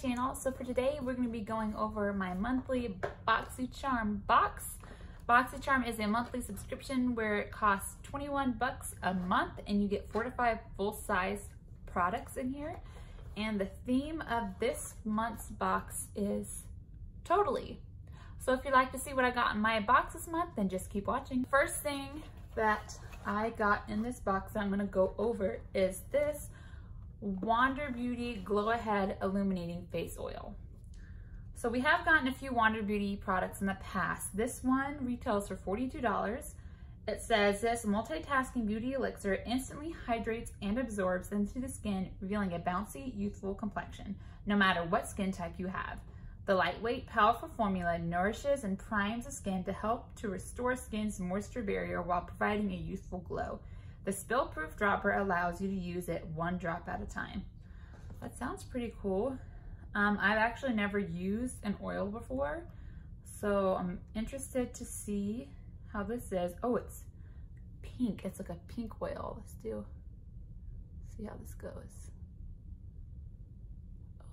channel. So for today, we're gonna be going over my monthly BoxyCharm box. BoxyCharm is a monthly subscription where it costs 21 bucks a month and you get four to five full-size products in here. And the theme of this month's box is totally. So if you'd like to see what I got in my box this month, then just keep watching. First thing that I got in this box that I'm gonna go over is this Wander Beauty Glow Ahead Illuminating Face Oil. So we have gotten a few Wander Beauty products in the past. This one retails for $42. It says this multitasking beauty elixir instantly hydrates and absorbs into the skin, revealing a bouncy, youthful complexion, no matter what skin type you have. The lightweight, powerful formula nourishes and primes the skin to help to restore skin's moisture barrier while providing a youthful glow. The spill-proof dropper allows you to use it one drop at a time. That sounds pretty cool. Um, I've actually never used an oil before, so I'm interested to see how this is. Oh, it's pink. It's like a pink oil. Let's do, see how this goes.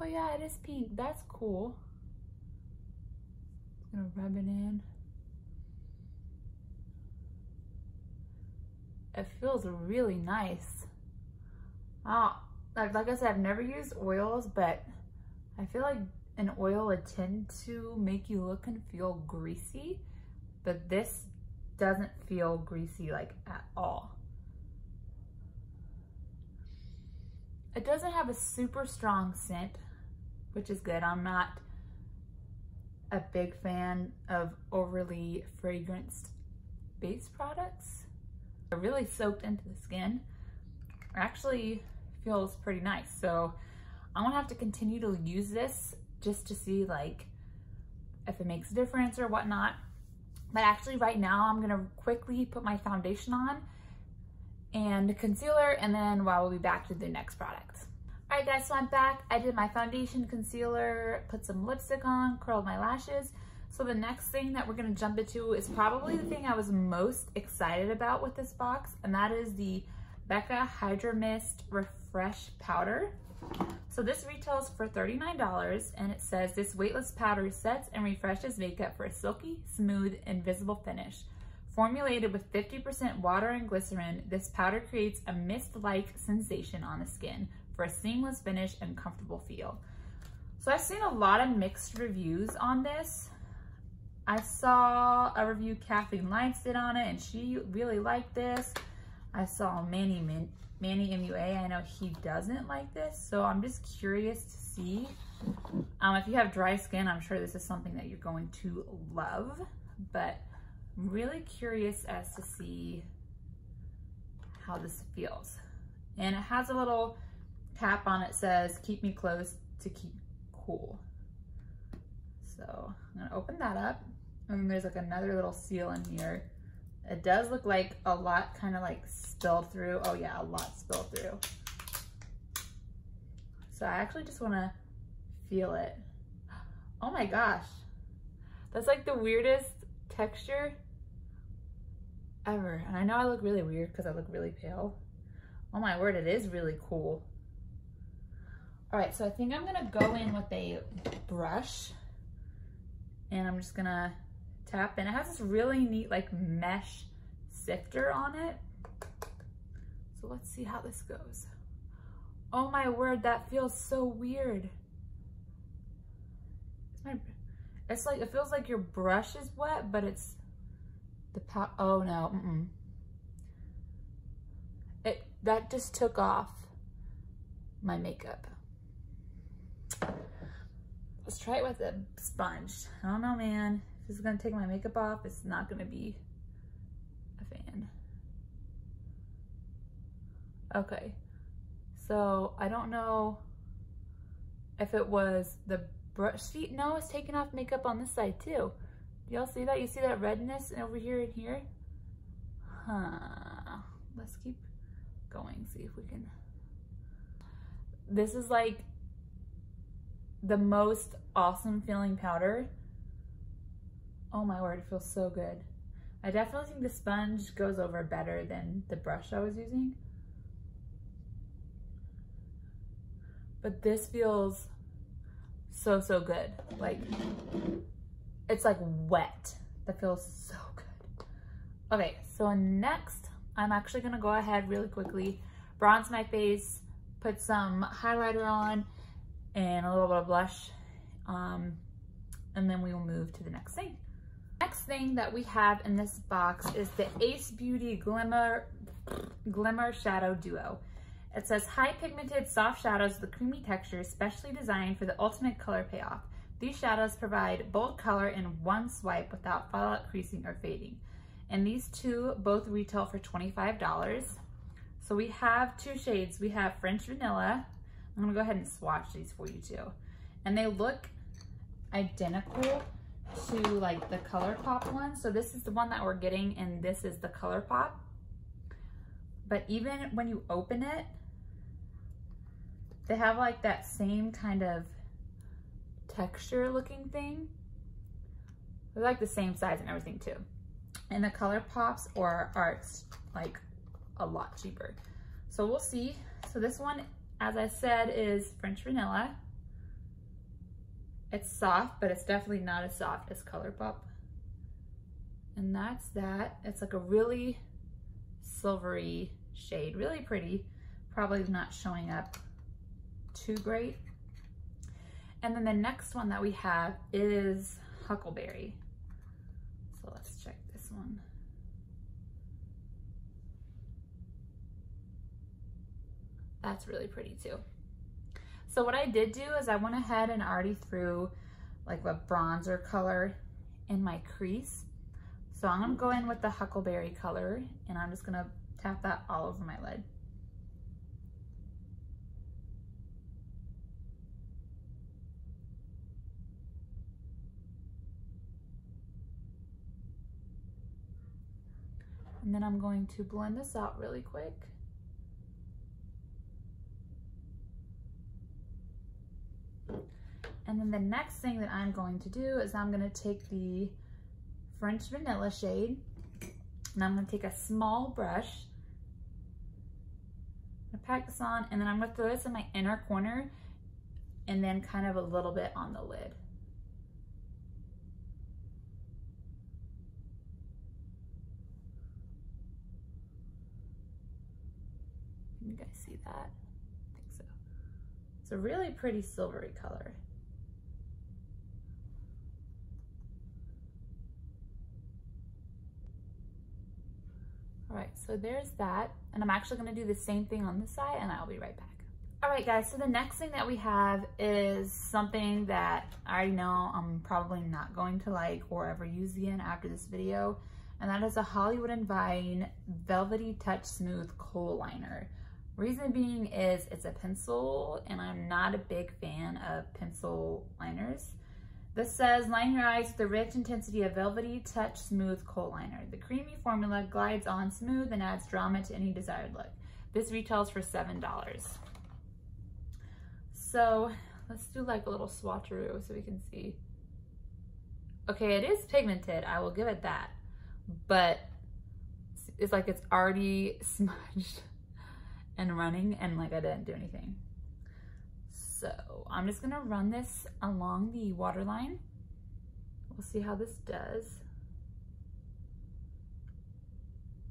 Oh yeah, it is pink. That's cool. Gonna rub it in. It feels really nice. Ah, like, like I said, I've never used oils, but I feel like an oil would tend to make you look and feel greasy, but this doesn't feel greasy like at all. It doesn't have a super strong scent, which is good. I'm not a big fan of overly fragranced base products. Really soaked into the skin. Actually feels pretty nice. So I'm gonna have to continue to use this just to see like if it makes a difference or whatnot. But actually right now I'm gonna quickly put my foundation on and concealer and then well, we'll be back to the next product. All right guys, so I'm back. I did my foundation, concealer, put some lipstick on, curled my lashes. So the next thing that we're gonna jump into is probably the thing I was most excited about with this box, and that is the Becca Hydra Mist Refresh Powder. So this retails for $39 and it says this weightless powder sets and refreshes makeup for a silky, smooth, invisible finish. Formulated with 50% water and glycerin, this powder creates a mist-like sensation on the skin, for a seamless finish and comfortable feel. So I've seen a lot of mixed reviews on this. I saw a review Kathleen Lights did on it and she really liked this. I saw Manny, Manny MUA, I know he doesn't like this. So I'm just curious to see. Um, if you have dry skin, I'm sure this is something that you're going to love, but I'm really curious as to see how this feels. And it has a little tap on it says, keep me close to keep cool. So I'm gonna open that up. And then there's like another little seal in here. It does look like a lot kind of like spilled through. Oh yeah, a lot spilled through. So I actually just wanna feel it. Oh my gosh. That's like the weirdest texture ever. And I know I look really weird because I look really pale. Oh my word, it is really cool. All right, so I think I'm gonna go in with a brush and I'm just gonna tap and it has this really neat like mesh sifter on it. So let's see how this goes. Oh my word, that feels so weird. It's, my, it's like, it feels like your brush is wet, but it's the pow, oh no, mm -mm. It, that just took off my makeup. Let's try it with a sponge. I don't know, man. This is gonna take my makeup off, it's not gonna be a fan. Okay, so I don't know if it was the brush sheet. No, it's taking off makeup on this side too. Y'all see that? You see that redness over here and here? Huh. Let's keep going, see if we can. This is like the most awesome feeling powder. Oh my word, it feels so good. I definitely think the sponge goes over better than the brush I was using. But this feels so, so good. Like, it's like wet. That feels so good. Okay, so next, I'm actually gonna go ahead really quickly, bronze my face, put some highlighter on, and a little bit of blush. Um, and then we will move to the next thing. Next thing that we have in this box is the Ace Beauty Glimmer, Glimmer Shadow Duo. It says high pigmented soft shadows with a creamy texture, specially designed for the ultimate color payoff. These shadows provide bold color in one swipe without fallout creasing or fading. And these two both retail for $25. So we have two shades. We have French Vanilla. I'm gonna go ahead and swatch these for you too. And they look identical to like the ColourPop one. So this is the one that we're getting and this is the ColourPop. But even when you open it, they have like that same kind of texture looking thing. They're like the same size and everything too. And the ColourPops or arts like a lot cheaper. So we'll see. So this one, as I said, is French Vanilla. It's soft, but it's definitely not as soft as ColourPop. And that's that. It's like a really silvery shade, really pretty. Probably not showing up too great. And then the next one that we have is Huckleberry. So let's check this one. That's really pretty too. So what I did do is I went ahead and already threw like a bronzer color in my crease. So I'm gonna go in with the Huckleberry color and I'm just gonna tap that all over my lid. And then I'm going to blend this out really quick. Then the next thing that I'm going to do is I'm gonna take the French Vanilla shade and I'm gonna take a small brush, gonna pack this on, and then I'm gonna throw this in my inner corner and then kind of a little bit on the lid. Can you guys see that? I think so. It's a really pretty silvery color. All right, so there's that. And I'm actually gonna do the same thing on this side and I'll be right back. All right guys, so the next thing that we have is something that I know I'm probably not going to like or ever use again after this video. And that is a Hollywood and Vine Velvety Touch Smooth Kohl Liner. Reason being is it's a pencil and I'm not a big fan of pencil liners. This says, line your eyes with the rich intensity of Velvety Touch Smooth Kohl Liner. The creamy formula glides on smooth and adds drama to any desired look. This retails for $7. So let's do like a little swatcheroo so we can see. Okay, it is pigmented, I will give it that. But it's like it's already smudged and running and like I didn't do anything. I'm just gonna run this along the waterline. We'll see how this does.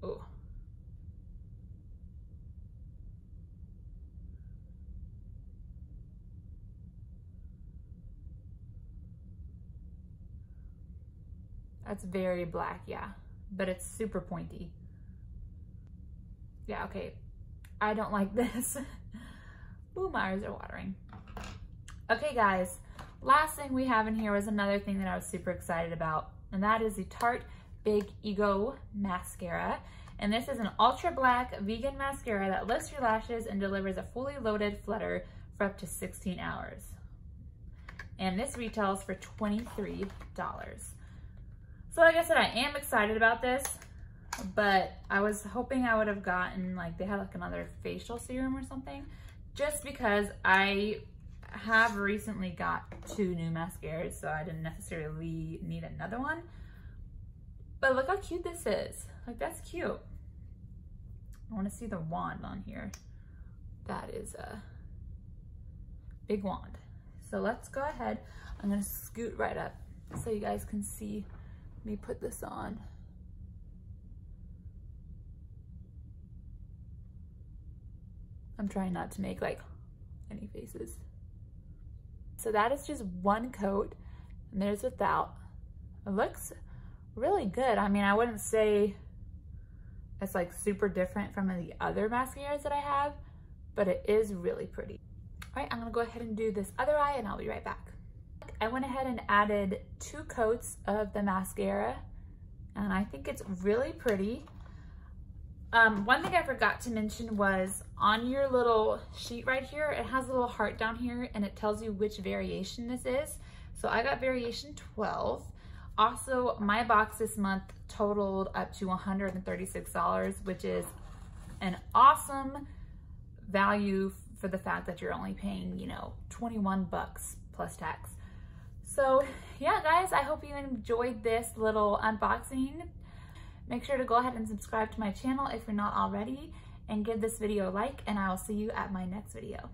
Oh. That's very black, yeah, but it's super pointy. Yeah, okay, I don't like this. Ooh, my eyes are watering. Okay, guys, last thing we have in here was another thing that I was super excited about, and that is the Tarte Big Ego Mascara. And this is an ultra black vegan mascara that lifts your lashes and delivers a fully loaded flutter for up to 16 hours. And this retails for $23. So like I said, I am excited about this but I was hoping I would have gotten like they had like another facial serum or something just because I have recently got two new mascaras so I didn't necessarily need another one but look how cute this is like that's cute I want to see the wand on here that is a big wand So let's go ahead. I'm gonna scoot right up so you guys can see me put this on. I'm trying not to make like any faces. So that is just one coat and there's without. It looks really good. I mean, I wouldn't say it's like super different from the other mascaras that I have, but it is really pretty. All right, I'm gonna go ahead and do this other eye and I'll be right back. I went ahead and added two coats of the mascara and I think it's really pretty. Um, one thing I forgot to mention was on your little sheet right here, it has a little heart down here and it tells you which variation this is. So I got variation 12. Also, my box this month totaled up to $136, which is an awesome value for the fact that you're only paying, you know, 21 bucks plus tax. So yeah, guys, I hope you enjoyed this little unboxing. Make sure to go ahead and subscribe to my channel if you're not already and give this video a like and I will see you at my next video.